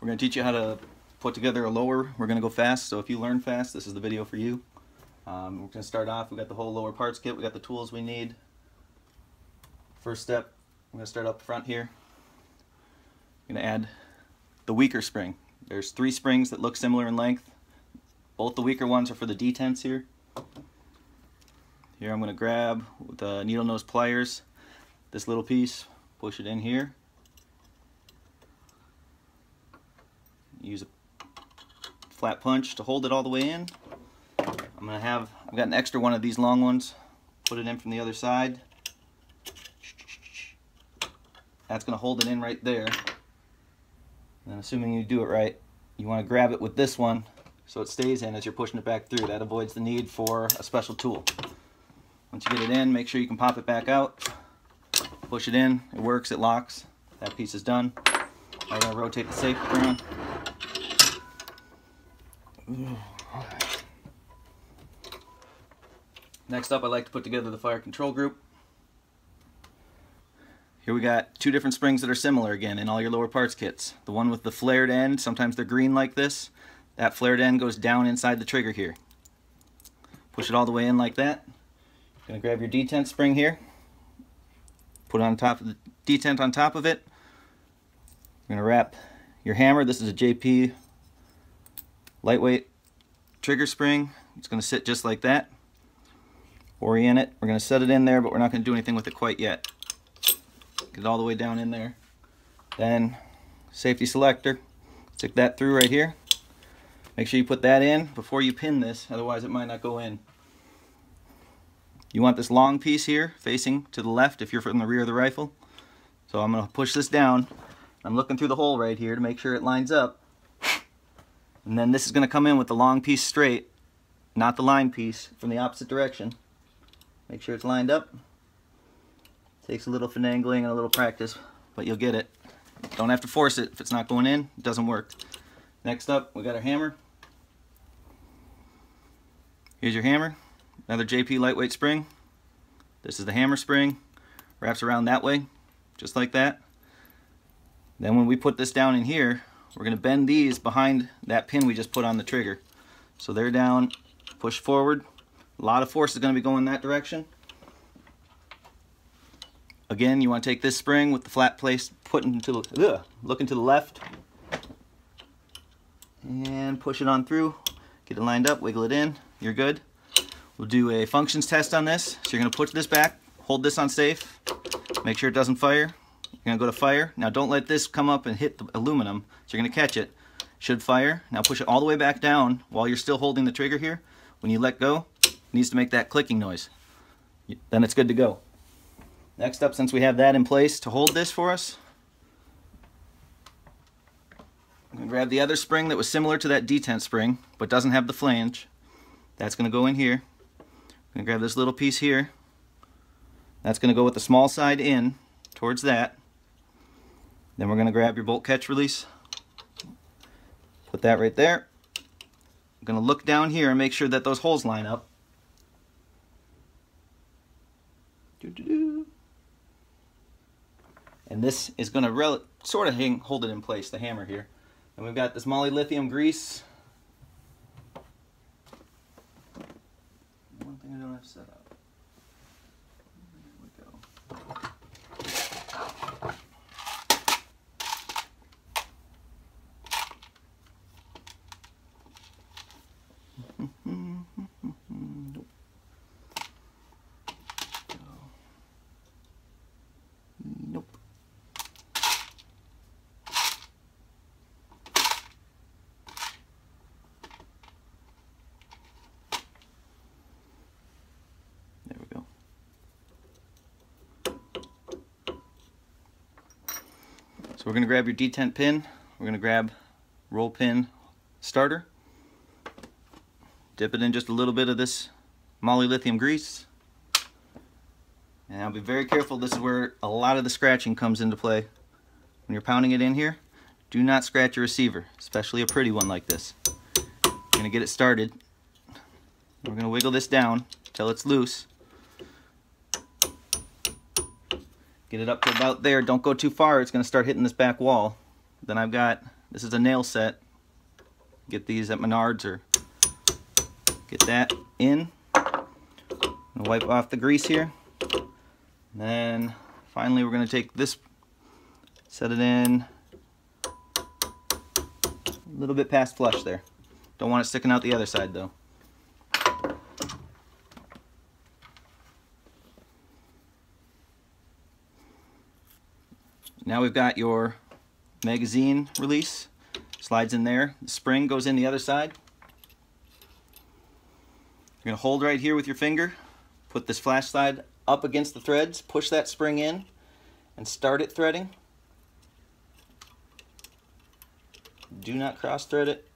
We're going to teach you how to put together a lower. We're going to go fast, so if you learn fast, this is the video for you. Um, we're going to start off, we got the whole lower parts kit, we got the tools we need. First step, I'm going to start up front here. I'm going to add the weaker spring. There's three springs that look similar in length. Both the weaker ones are for the detents here. Here I'm going to grab the needle nose pliers this little piece, push it in here. Use a flat punch to hold it all the way in. I'm to have, I've got an extra one of these long ones. Put it in from the other side. That's going to hold it in right there. And assuming you do it right, you want to grab it with this one so it stays in as you're pushing it back through. That avoids the need for a special tool. Once you get it in, make sure you can pop it back out. Push it in, it works, it locks. That piece is done. I'm to rotate the safe around. Next up, I like to put together the fire control group. Here we got two different springs that are similar again in all your lower parts kits. The one with the flared end, sometimes they're green like this. That flared end goes down inside the trigger here. Push it all the way in like that. Gonna grab your detent spring here. Put on top of the detent on top of it. You're gonna wrap your hammer. This is a JP lightweight trigger spring. It's gonna sit just like that. Orient it. We're gonna set it in there, but we're not gonna do anything with it quite yet. Get it all the way down in there. Then safety selector. Stick that through right here. Make sure you put that in before you pin this, otherwise it might not go in. You want this long piece here facing to the left if you're from the rear of the rifle. So I'm going to push this down. I'm looking through the hole right here to make sure it lines up. And then this is going to come in with the long piece straight, not the line piece from the opposite direction. Make sure it's lined up. Takes a little finagling and a little practice, but you'll get it. Don't have to force it. If it's not going in, it doesn't work. Next up, we got our hammer. Here's your hammer. Another JP lightweight spring. This is the hammer spring. Wraps around that way, just like that. Then when we put this down in here, we're going to bend these behind that pin we just put on the trigger. So they're down, push forward. A lot of force is going to be going that direction. Again, you want to take this spring with the flat place, put into ugh, looking to the left, and push it on through. Get it lined up, wiggle it in. You're good. We'll do a functions test on this. So you're going to put this back, hold this on safe, make sure it doesn't fire. You're to go to fire. Now don't let this come up and hit the aluminum. So you're going to catch it. Should fire. Now push it all the way back down while you're still holding the trigger here. When you let go, it needs to make that clicking noise. Then it's good to go. Next up, since we have that in place to hold this for us, I'm to grab the other spring that was similar to that detent spring, but doesn't have the flange. That's going to go in here. I'm to grab this little piece here. That's going to go with the small side in towards that. Then we're going to grab your bolt catch release. Put that right there. I'm going to look down here and make sure that those holes line up. Doo -doo -doo. And this is going to sort of hang, hold it in place, the hammer here. And we've got this moly lithium grease. One thing I don't have set up. There we go. Nope. Nope. There we go. So we're going to grab your detent pin. We're going to grab roll pin starter. Dip it in just a little bit of this moly lithium grease. And I'll be very careful. This is where a lot of the scratching comes into play. When you're pounding it in here, do not scratch your receiver, especially a pretty one like this. You're going to get it started. We're going to wiggle this down until it's loose. Get it up to about there. Don't go too far. It's going to start hitting this back wall. Then I've got This is a nail set. Get these at Menards or get that in. wipe off the grease here. And then finally we're going to take this, set it in a little bit past flush there. Don't want it sticking out the other side though. Now we've got your magazine release. Slides in there. The spring goes in the other side. You're to hold right here with your finger. Put this flash slide up against the threads. Push that spring in and start it threading. Do not cross thread it.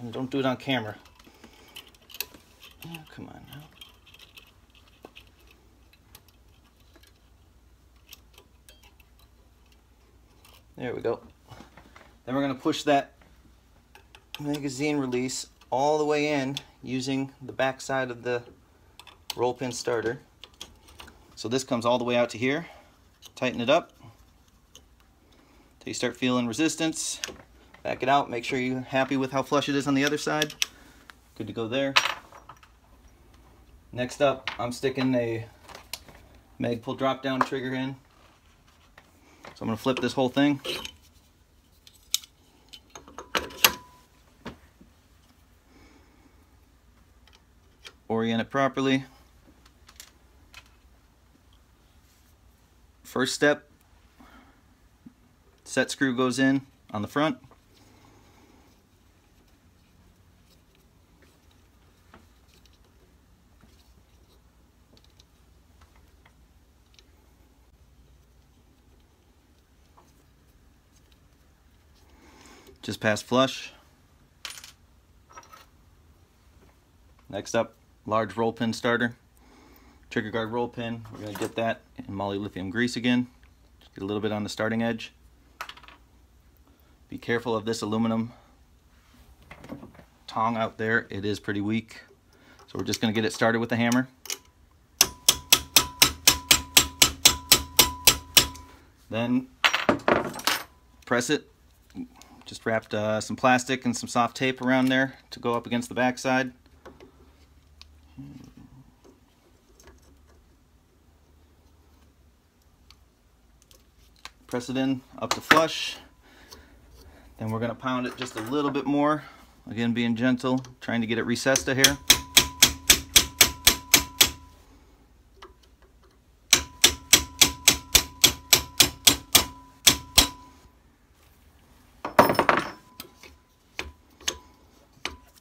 And don't do it on camera. Oh, come on now. There we go. Then we're going to push that magazine release all the way in using the back side of the roll pin starter. So this comes all the way out to here. Tighten it up until you start feeling resistance. Back it out, make sure you're happy with how flush it is on the other side. Good to go there. Next up, I'm sticking a Magpul drop down trigger in. So I'm going to flip this whole thing. Orient it properly. First step, set screw goes in on the front. Past flush. Next up, large roll pin starter. Trigger guard roll pin. We're going to get that in moly lithium grease again. Just get a little bit on the starting edge. Be careful of this aluminum tong out there. It is pretty weak. So we're just going to get it started with the hammer. Then press it just wrapped uh, some plastic and some soft tape around there to go up against the backside. Press it in up to flush. Then we're going to pound it just a little bit more. Again, being gentle, trying to get it recessed to here.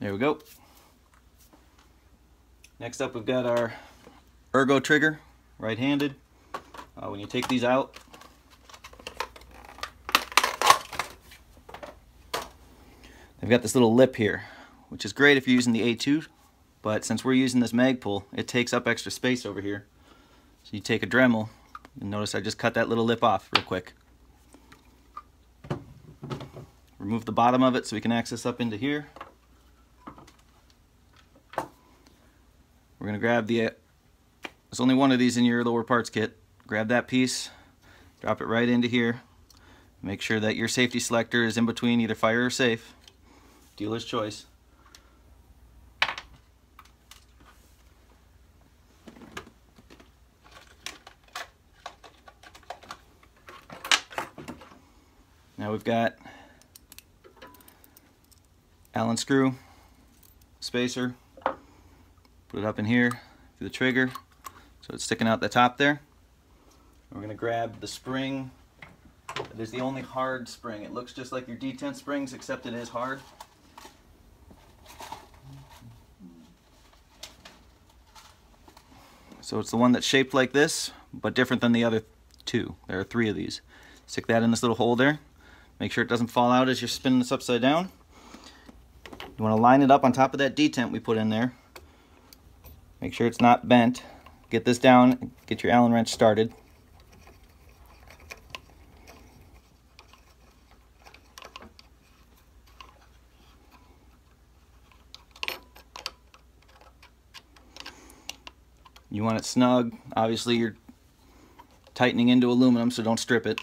There we go. Next up we've got our ergo trigger, right-handed. Uh, when you take these out, they've got this little lip here, which is great if you're using the A2, but since we're using this Magpul, it takes up extra space over here. So you take a Dremel, and notice I just cut that little lip off real quick. Remove the bottom of it so we can access up into here. We're to grab the, there's only one of these in your lower parts kit. Grab that piece, drop it right into here. Make sure that your safety selector is in between either fire or safe. Dealer's choice. Now we've got Allen screw, spacer, Put it up in here through the trigger so it's sticking out the top there. We're going to grab the spring. It is the only hard spring. It looks just like your detent springs except it is hard. So it's the one that's shaped like this, but different than the other two. There are three of these. Stick that in this little hole there. Make sure it doesn't fall out as you're spinning this upside down. You want to line it up on top of that detent we put in there. Make sure it's not bent. Get this down, get your Allen wrench started. You want it snug. Obviously you're tightening into aluminum, so don't strip it.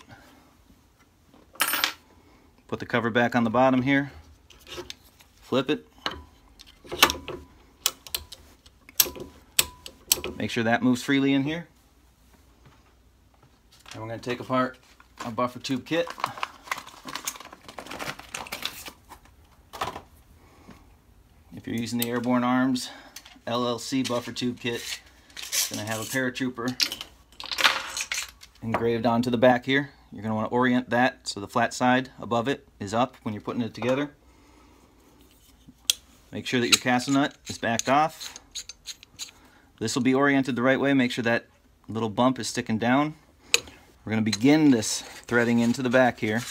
Put the cover back on the bottom here. Flip it. Make sure that moves freely in here. And we're going to take apart our buffer tube kit. If you're using the Airborne Arms LLC buffer tube kit, it's going to have a paratrooper engraved onto the back here. You're going to want to orient that so the flat side above it is up when you're putting it together. Make sure that your castle nut is backed off. This will be oriented the right way. Make sure that little bump is sticking down. We're going to begin this threading into the back here,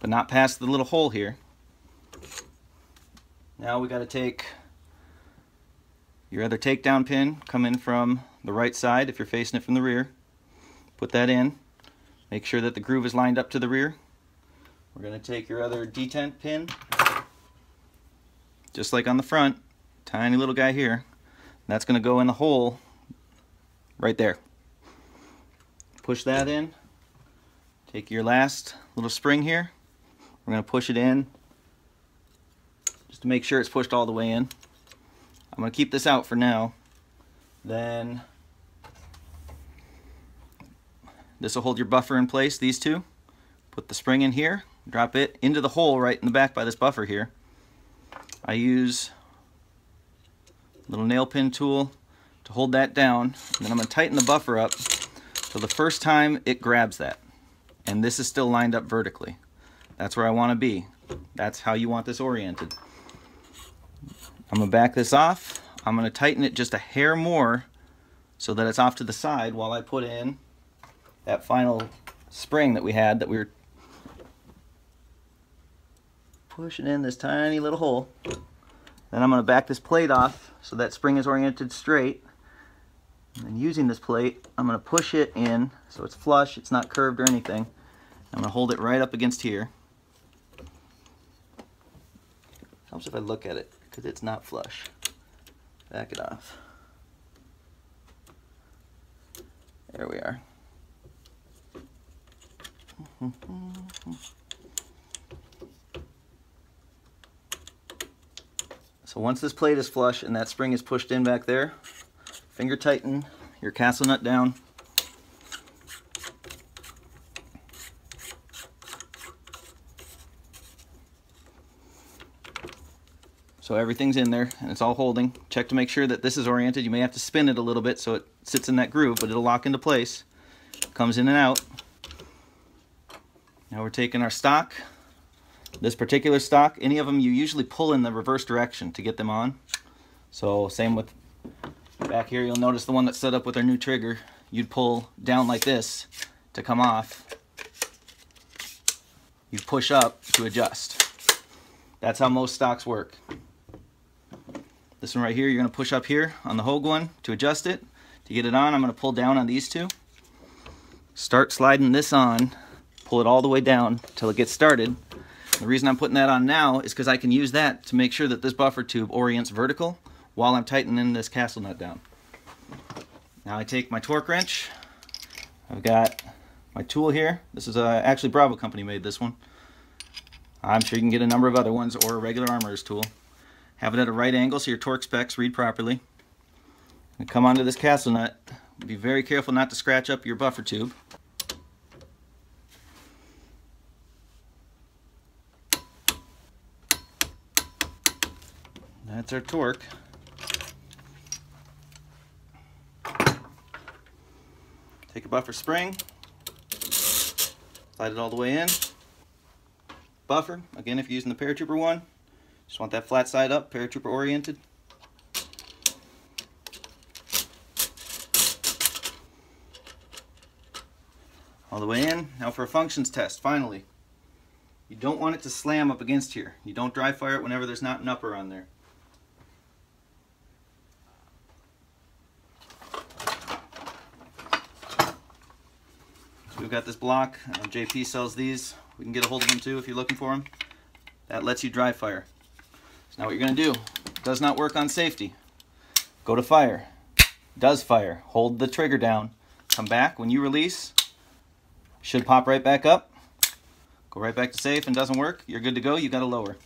but not past the little hole here. Now we got to take your other takedown pin, come in from the right side if you're facing it from the rear. Put that in. Make sure that the groove is lined up to the rear. We're going to take your other detent pin, just like on the front, tiny little guy here. That's going to go in the hole right there. Push that in. Take your last little spring here. We're to push it in just to make sure it's pushed all the way in. I'm to keep this out for now. Then this will hold your buffer in place, these two. Put the spring in here, drop it into the hole right in the back by this buffer here. I use little nail pin tool to hold that down. And then I'm going to tighten the buffer up so the first time it grabs that. And this is still lined up vertically. That's where I want to be. That's how you want this oriented. I'm going to back this off. I'm going to tighten it just a hair more so that it's off to the side while I put in that final spring that we had that we were pushing in this tiny little hole. Then I'm going to back this plate off so that spring is oriented straight. And then using this plate, I'm going to push it in so it's flush, it's not curved or anything. I'm going to hold it right up against here. Helps if I look at it because it's not flush. Back it off. There we are. So once this plate is flush and that spring is pushed in back there, finger tighten your castle nut down. So everything's in there and it's all holding. Check to make sure that this is oriented. You may have to spin it a little bit so it sits in that groove, but it'll lock into place. Comes in and out. Now we're taking our stock, this particular stock, any of them you usually pull in the reverse direction to get them on. So same with back here, you'll notice the one that's set up with our new trigger, you'd pull down like this to come off. You push up to adjust. That's how most stocks work. This one right here, you're gonna push up here on the Hogue one to adjust it. To get it on, I'm gonna pull down on these two. Start sliding this on, pull it all the way down till it gets started. The reason I'm putting that on now is because I can use that to make sure that this buffer tube orients vertical while I'm tightening this castle nut down. Now I take my torque wrench. I've got my tool here. This is uh, actually Bravo Company made this one. I'm sure you can get a number of other ones or a regular armorer's tool. Have it at a right angle so your torque specs read properly. And come onto this castle nut. Be very careful not to scratch up your buffer tube. That's our torque. Take a buffer spring, slide it all the way in. Buffer, again if you're using the Paratrooper one, just want that flat side up, Paratrooper oriented. All the way in. Now for a functions test, finally. You don't want it to slam up against here. You don't dry fire it whenever there's not an upper on there. We've got this block. Uh, JP sells these. We can get a hold of them too if you're looking for them. That lets you dry fire. So now what you're going to do, does not work on safety. Go to fire. Does fire. Hold the trigger down. Come back. When you release, Should pop right back up. Go right back to safe and doesn't work. You're good to go. You got to lower.